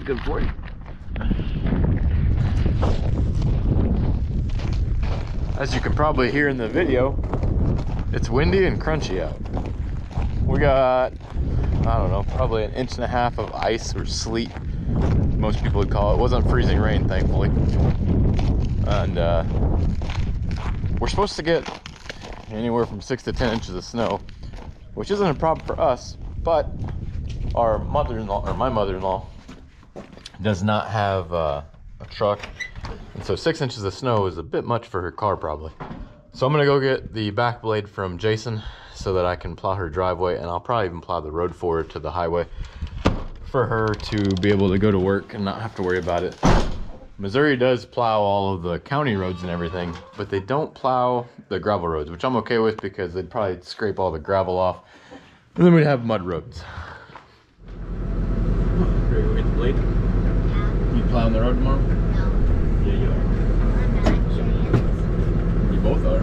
That's good for you. As you can probably hear in the video, it's windy and crunchy out. We got, I don't know, probably an inch and a half of ice or sleet, most people would call it. It wasn't freezing rain, thankfully. And uh, we're supposed to get anywhere from six to 10 inches of snow, which isn't a problem for us, but our mother-in-law, or my mother-in-law, does not have uh, a truck. And so six inches of snow is a bit much for her car probably. So I'm gonna go get the back blade from Jason so that I can plow her driveway and I'll probably even plow the road for her to the highway for her to be able to go to work and not have to worry about it. Missouri does plow all of the county roads and everything, but they don't plow the gravel roads, which I'm okay with because they'd probably scrape all the gravel off and then we'd have mud roads. Ready to get the blade? Plowing the road tomorrow? No, Yeah, you are. I'm not sure. You both are.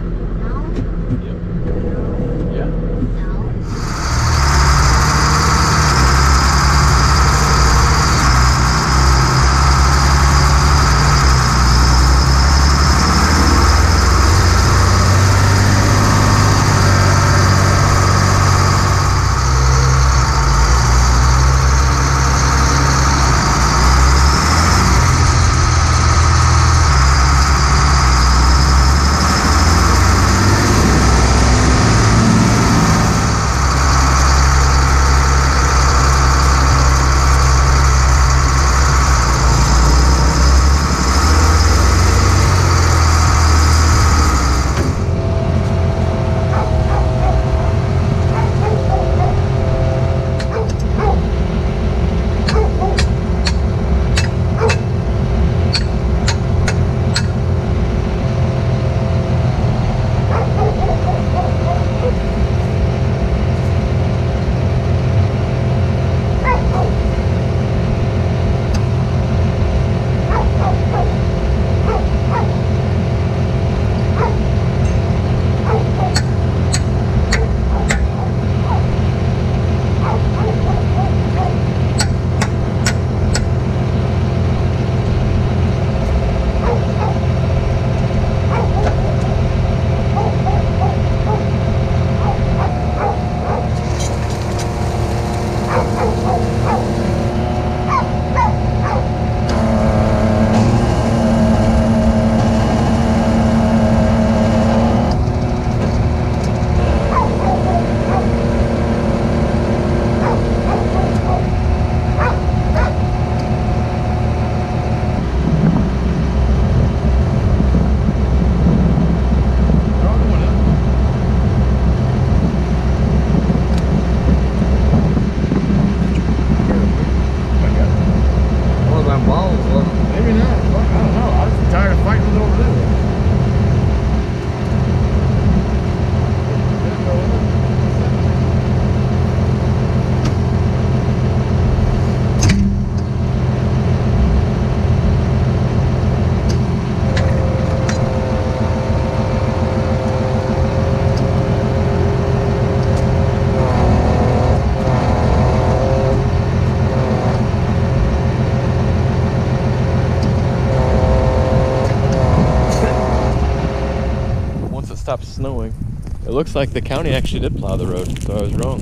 Looks like the county actually did plow the road, so I was wrong.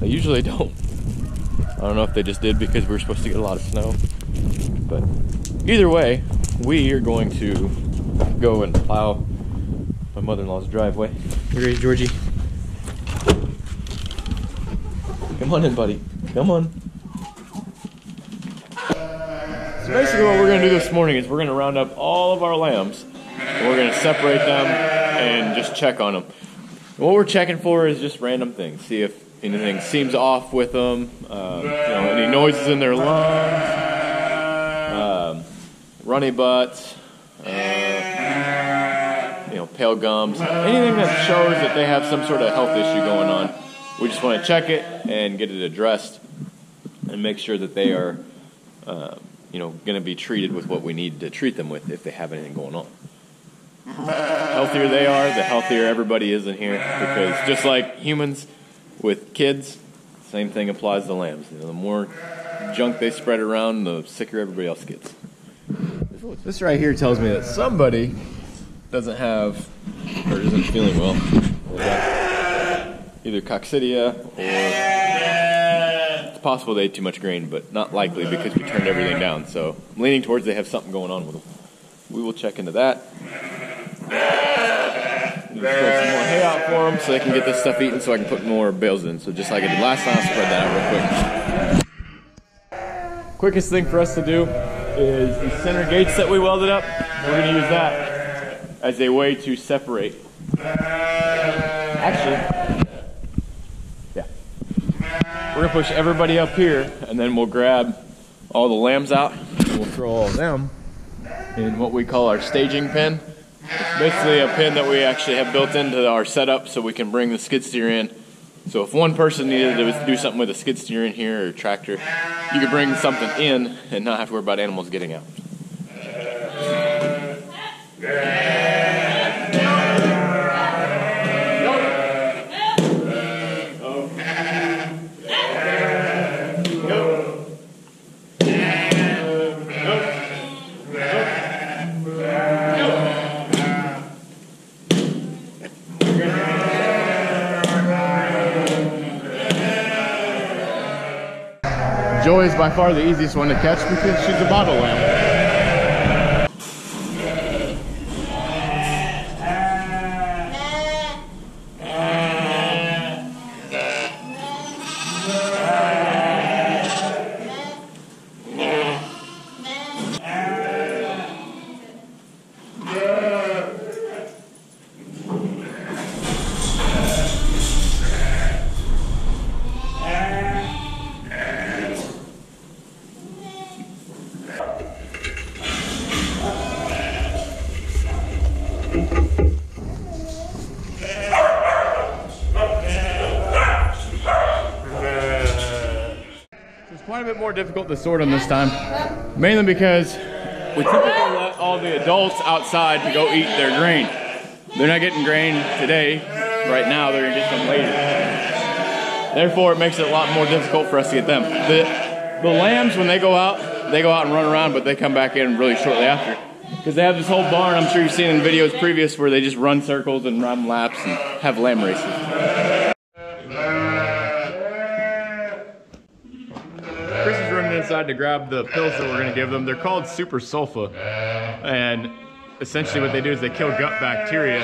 They usually don't. I don't know if they just did because we were supposed to get a lot of snow. But either way, we are going to go and plow my mother-in-law's driveway. You ready, Georgie? Come on in, buddy. Come on. So basically what we're gonna do this morning is we're gonna round up all of our lambs we're gonna separate them and just check on them. What we're checking for is just random things. See if anything seems off with them, um, you know, any noises in their lungs, um, runny butts, uh, you know, pale gums, anything that shows that they have some sort of health issue going on. We just want to check it and get it addressed and make sure that they are, uh, you know, going to be treated with what we need to treat them with if they have anything going on. Healthier they are, the healthier everybody is in here. Because just like humans with kids, same thing applies to lambs. You know, the more junk they spread around, the sicker everybody else gets. This right here tells me that somebody doesn't have or isn't feeling well. Either coccidia or it's possible they ate too much grain, but not likely because we turned everything down. So I'm leaning towards they have something going on with them. We will check into that. Spread some more hay out for them so they can get this stuff eaten so I can put more bales in. So just like I did last time, I'll spread that out real quick. Quickest thing for us to do is the center gates that we welded up. We're gonna use that as a way to separate. Actually, yeah. We're gonna push everybody up here and then we'll grab all the lambs out we'll throw all of them in what we call our staging pen. Basically a pin that we actually have built into our setup so we can bring the skid steer in. So if one person needed to do something with a skid steer in here or tractor, you could bring something in and not have to worry about animals getting out. Joy is by far the easiest one to catch because she's a bottle lamb. Difficult to sort them this time, mainly because we typically let all the adults outside to go eat their grain. They're not getting grain today, right now, they're gonna get some later. Therefore, it makes it a lot more difficult for us to get them. The, the lambs, when they go out, they go out and run around, but they come back in really shortly after. Because they have this whole barn, I'm sure you've seen in videos previous, where they just run circles and run laps and have lamb races. To grab the pills that we're going to give them. They're called Super Sulfa. And essentially what they do is they kill gut bacteria.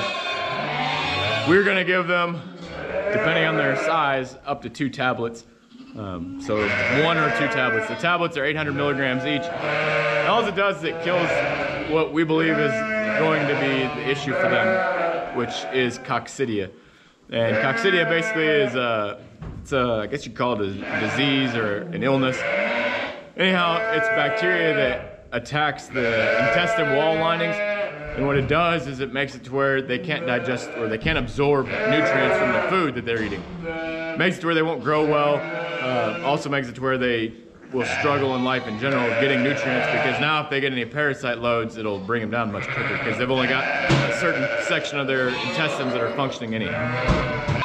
We're going to give them, depending on their size, up to two tablets. Um, so one or two tablets. The tablets are 800 milligrams each. And all it does is it kills what we believe is going to be the issue for them, which is coccidia. And coccidia basically is a, it's a, I guess you'd call it a disease or an illness. Anyhow, it's bacteria that attacks the intestine wall linings. And what it does is it makes it to where they can't digest or they can't absorb nutrients from the food that they're eating. Makes it to where they won't grow well. Uh, also makes it to where they will struggle in life in general getting nutrients because now if they get any parasite loads, it'll bring them down much quicker because they've only got a certain section of their intestines that are functioning anyhow.